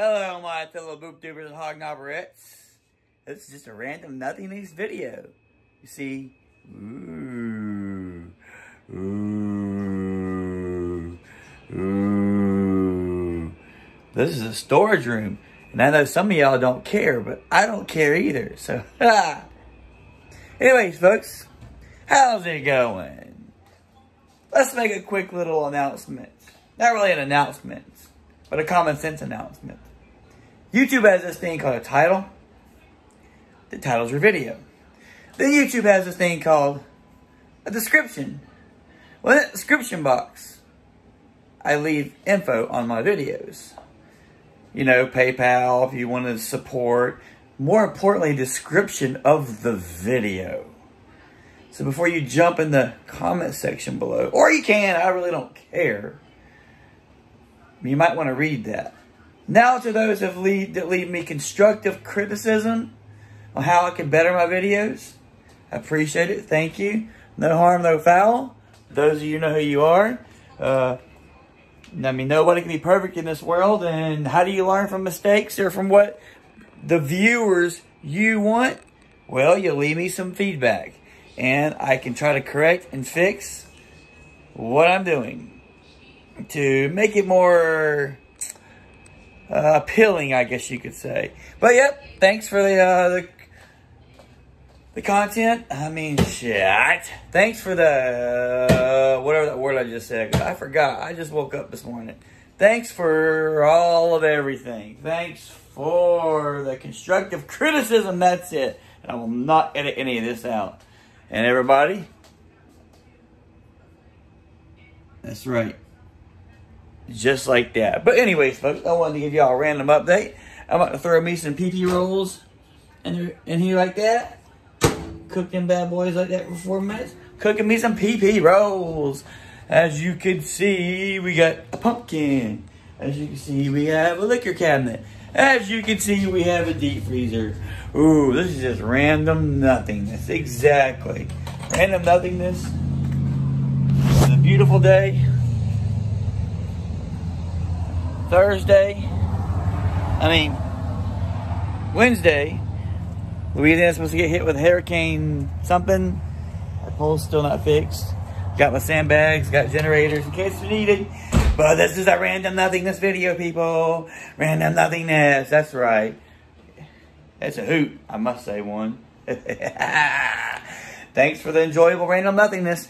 Hi, fellow boop-doopers and hog-knobberettes. This is just a random nothingness video. You see, ooh, ooh, ooh. This is a storage room. And I know some of y'all don't care, but I don't care either. So, anyways, folks, how's it going? Let's make a quick little announcement. Not really an announcement, but a common sense announcement. YouTube has this thing called a title. The title's your video. Then YouTube has this thing called a description. Well, in that description box, I leave info on my videos. You know, PayPal if you want to support. More importantly, description of the video. So before you jump in the comment section below, or you can, I really don't care. You might want to read that. Now to those that leave, that leave me constructive criticism on how I can better my videos. I appreciate it. Thank you. No harm, no foul. Those of you know who you are. Uh, I mean, nobody can be perfect in this world. And how do you learn from mistakes or from what the viewers you want? Well, you leave me some feedback. And I can try to correct and fix what I'm doing to make it more uh, appealing, I guess you could say. But yep, thanks for the, uh, the the content. I mean, shit. Thanks for the uh, whatever that word I just said. I forgot. I just woke up this morning. Thanks for all of everything. Thanks for the constructive criticism. That's it. And I will not edit any of this out. And everybody, that's right just like that. But anyways, folks, I wanted to give y'all a random update. I'm about to throw me some PP rolls in, in here like that. Cook them bad boys like that for four minutes. Cooking me some PP rolls. As you can see, we got a pumpkin. As you can see, we have a liquor cabinet. As you can see, we have a deep freezer. Ooh, this is just random nothingness. Exactly. Random nothingness. It's a beautiful day. Thursday, I mean, Wednesday, Louisiana's supposed to get hit with a hurricane something. Our pole's still not fixed. Got my sandbags, got generators in case we need it. But this is a random nothingness video, people. Random nothingness, that's right. That's a hoot, I must say one. Thanks for the enjoyable random nothingness.